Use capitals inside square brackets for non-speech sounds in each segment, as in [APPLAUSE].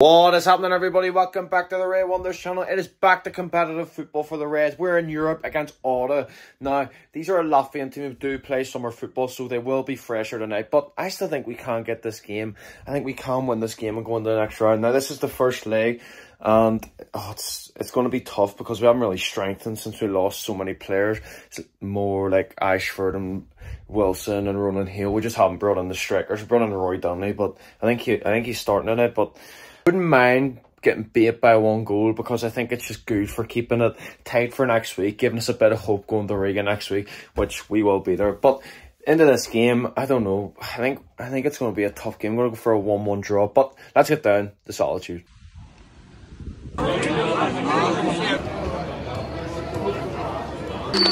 What is happening, everybody? Welcome back to the Red Wonderer channel. It is back to competitive football for the Reds. We're in Europe against Auda. Now, these are a Latvian team who do play summer football, so they will be fresher tonight. But I still think we can get this game. I think we can win this game and go into the next round. Now, this is the first leg, and oh, it's it's going to be tough because we haven't really strengthened since we lost so many players. It's more like Ashford and Wilson and Ronan Hale. We just haven't brought in the strikers. We brought in Rory Dunley, but I think he I think he's starting in it, but wouldn't mind getting beat by one goal because I think it's just good for keeping it tight for next week, giving us a bit of hope going to Riga next week, which we will be there. But into this game, I don't know. I think I think it's going to be a tough game. We're going to go for a 1-1 draw, but let's get down to Solitude. You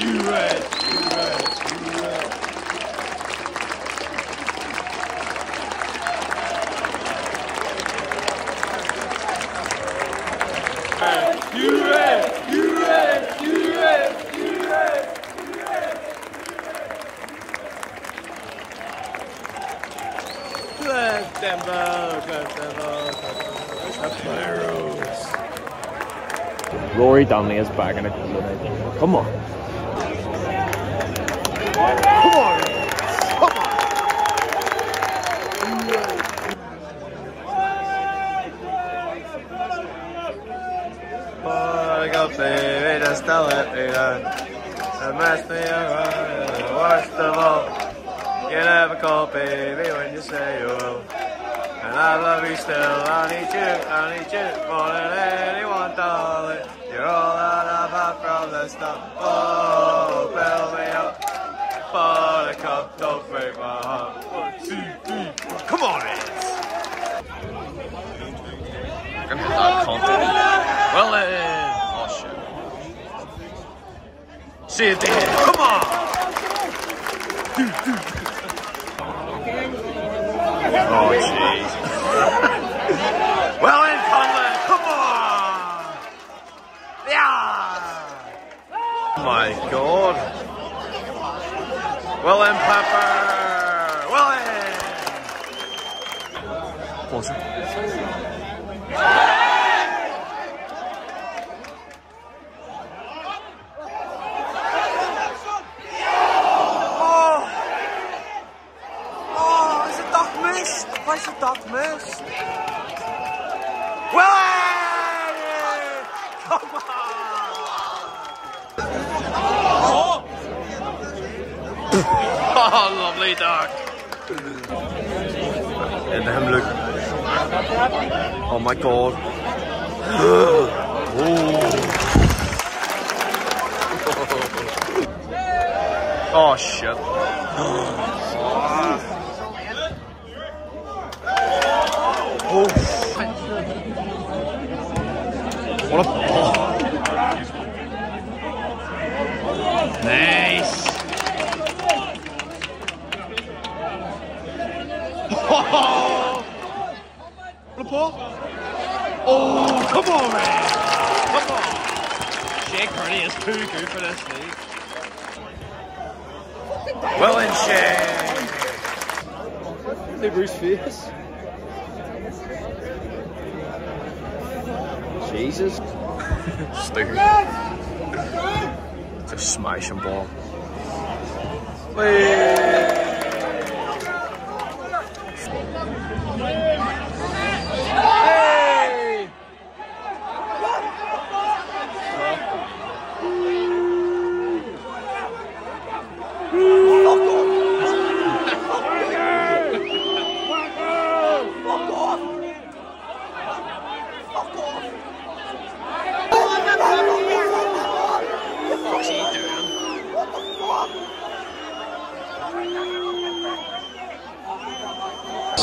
you red. Rory Dunley is back in a Come on. Come on. Come on. Up, baby, just tell it, The best thing worst of You never call, baby, when you say you will. And I love you still, I need you, I need you more than anyone, darling. You're all that I've had from the start. Oh, build me up. Buttercup, don't break my heart. One, two, three, four. Come on, Eds. Gonna that confident. Well then. Oh, shit. See it there. Come on. Oh, jeez. well then. my god. Well in, Pepper! Well in! Pause it. Oh! Oh, is it duck missed? Why is it duck missed? Well Come on! [LAUGHS] oh, lovely duck. And him look. Oh my god. [GASPS] oh. oh shit. [GASPS] oh. What a ball. Nice. Oh! What Oh, come on, man. Come on. Shea Kearney is too good for this league. Well in Shea. The Bruce face. Jesus. Stupid. It's a smashing ball. Wait.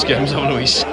Skims on Luis.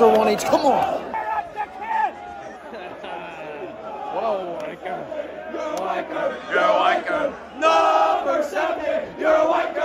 Are one each. Come on. You're a white girl. Number 70, you're a white girl.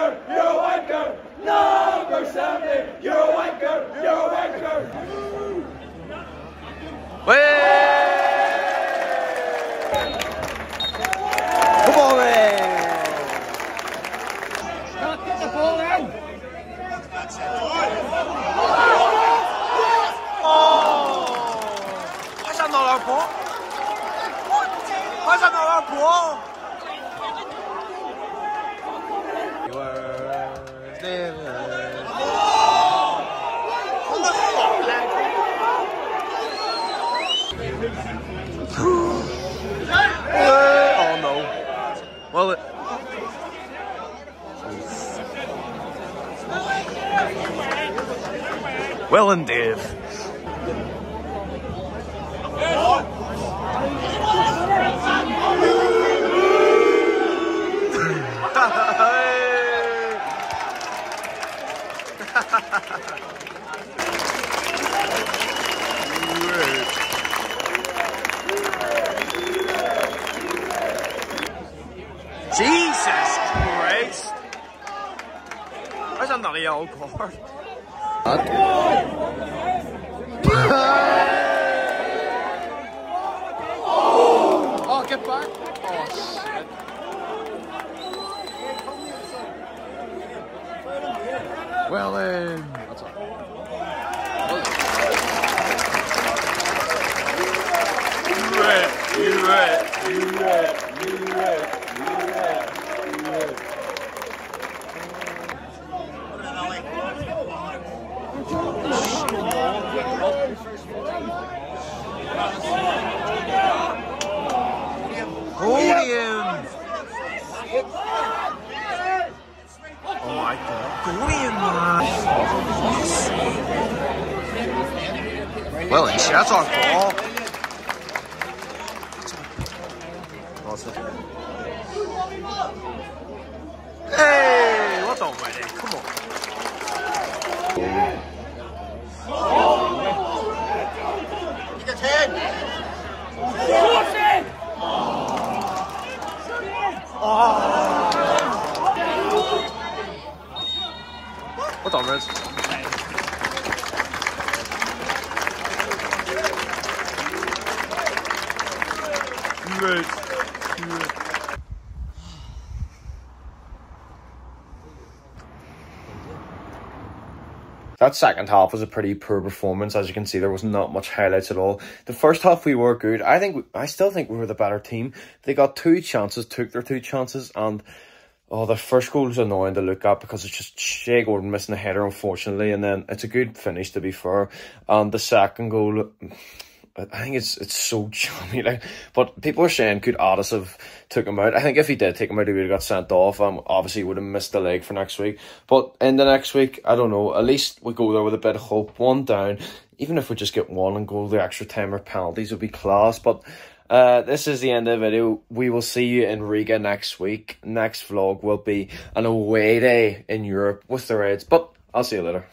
Well, and Dave. Jesus Christ! Where's another yellow card? Oh, [LAUGHS] get back. Oh, shit. Well, then. That's all. You right, you right, you right, you right, you right, you right. Golian! Oh my Well, and that's our ball. Awesome. Hey, what the way? Come on. What That second half was a pretty poor performance. As you can see, there was not much highlights at all. The first half we were good. I think I still think we were the better team. They got two chances, took their two chances, and oh, the first goal is annoying to look at because it's just Shea Gordon missing a header, unfortunately, and then it's a good finish to be fair. And the second goal. I think it's it's so [LAUGHS] chummy. Like, but people are saying could Addis have took him out? I think if he did take him out, he would have got sent off. Um, obviously would have missed the leg for next week. But in the next week, I don't know. At least we go there with a bit of hope. One down, even if we just get one and go the extra time or penalties, would be class. But uh, this is the end of the video. We will see you in Riga next week. Next vlog will be an away day in Europe with the Reds. But I'll see you later.